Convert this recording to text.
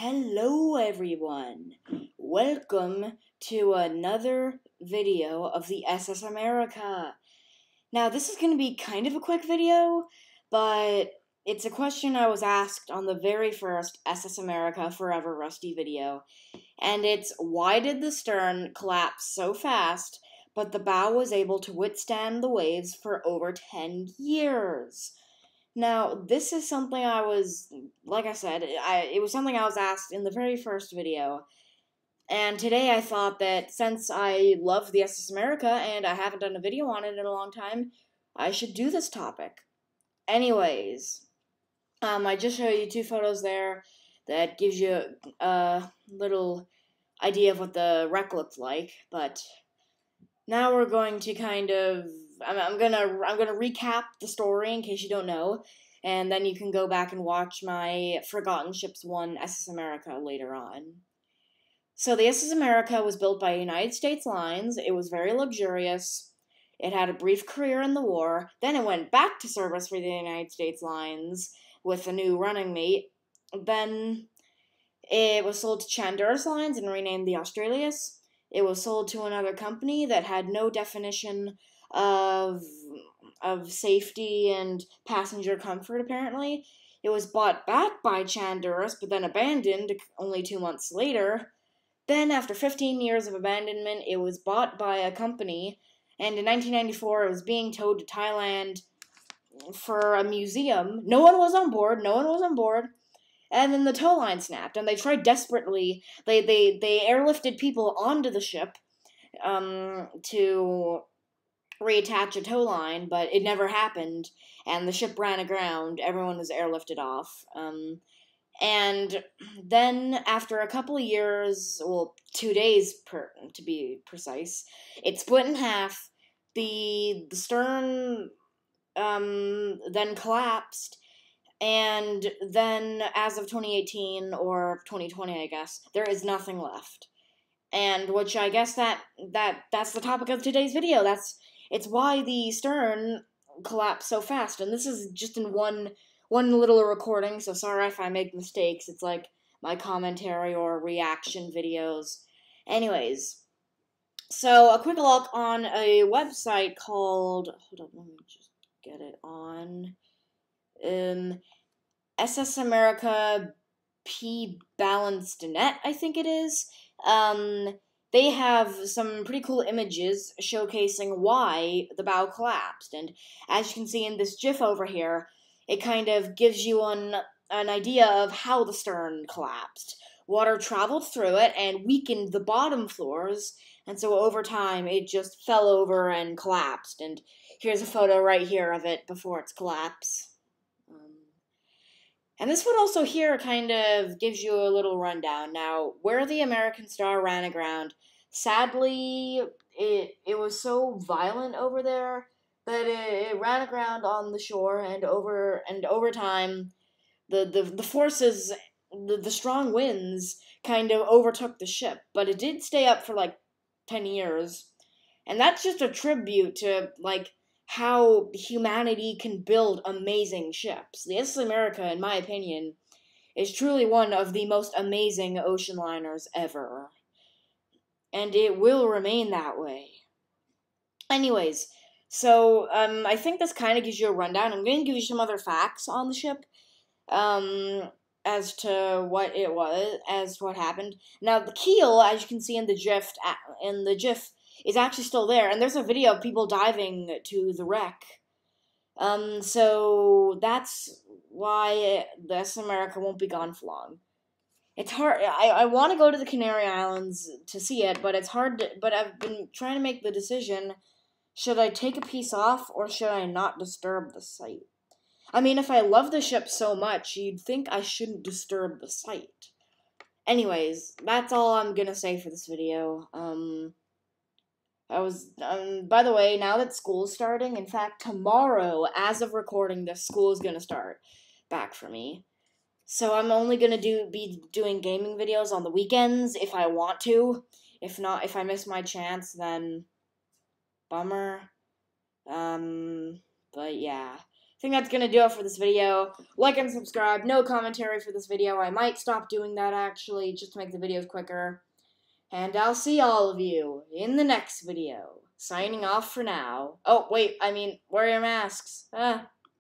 Hello, everyone. Welcome to another video of the SS America. Now, this is going to be kind of a quick video, but it's a question I was asked on the very first SS America Forever Rusty video. And it's why did the stern collapse so fast, but the bow was able to withstand the waves for over 10 years? Now, this is something I was, like I said, I, it was something I was asked in the very first video. And today I thought that since I love the SS America and I haven't done a video on it in a long time, I should do this topic. Anyways, um, I just showed you two photos there that gives you a little idea of what the wreck looked like, but now we're going to kind of I'm, I'm gonna I'm gonna recap the story in case you don't know, and then you can go back and watch my Forgotten Ships One SS America later on. So the SS America was built by United States Lines. It was very luxurious. It had a brief career in the war. Then it went back to service for the United States Lines with a new running mate. Then it was sold to Chandris Lines and renamed the Australis. It was sold to another company that had no definition of of safety and passenger comfort apparently. It was bought back by Chandris but then abandoned only 2 months later. Then after 15 years of abandonment, it was bought by a company and in 1994 it was being towed to Thailand for a museum. No one was on board. No one was on board and then the tow line snapped and they tried desperately they they they airlifted people onto the ship um, to reattach a tow line but it never happened and the ship ran aground everyone was airlifted off um, and then after a couple of years well two days per to be precise it split in half the the stern um, then collapsed and then as of 2018 or 2020 i guess there is nothing left and which i guess that that that's the topic of today's video that's it's why the stern collapsed so fast and this is just in one one little recording so sorry if i make mistakes. It's like my commentary or reaction videos. Anyways so a quick look on a website called hold on let me just get it on. Um, SS America P Balanced Net, I think it is. Um, they have some pretty cool images showcasing why the bow collapsed. And as you can see in this GIF over here, it kind of gives you an, an idea of how the stern collapsed. Water traveled through it and weakened the bottom floors, and so over time it just fell over and collapsed. And here's a photo right here of it before its collapse. And this one also here kind of gives you a little rundown. Now, where the American Star ran aground, sadly, it it was so violent over there that it, it ran aground on the shore, and over and over time, the the, the forces, the, the strong winds, kind of overtook the ship. But it did stay up for like ten years, and that's just a tribute to like how humanity can build amazing ships. The SS America, in my opinion, is truly one of the most amazing ocean liners ever. And it will remain that way. Anyways, so um, I think this kind of gives you a rundown. I'm going to give you some other facts on the ship um, as to what it was, as what happened. Now, the keel, as you can see in the GIF, in the GIF, is actually still there, and there's a video of people diving to the wreck. Um, so that's why this America won't be gone for long. It's hard. I, I want to go to the Canary Islands to see it, but it's hard. To, but I've been trying to make the decision: should I take a piece off or should I not disturb the site? I mean, if I love the ship so much, you'd think I shouldn't disturb the site. Anyways, that's all I'm gonna say for this video. Um, I was, um, by the way, now that school's starting, in fact, tomorrow, as of recording this, school is gonna start back for me. So I'm only gonna do be doing gaming videos on the weekends if I want to. If not, if I miss my chance, then bummer. Um, but yeah. I think that's gonna do it for this video. Like and subscribe. No commentary for this video. I might stop doing that actually, just to make the videos quicker. And I'll see all of you in the next video. Signing off for now. Oh, wait, I mean, wear your masks. Ah.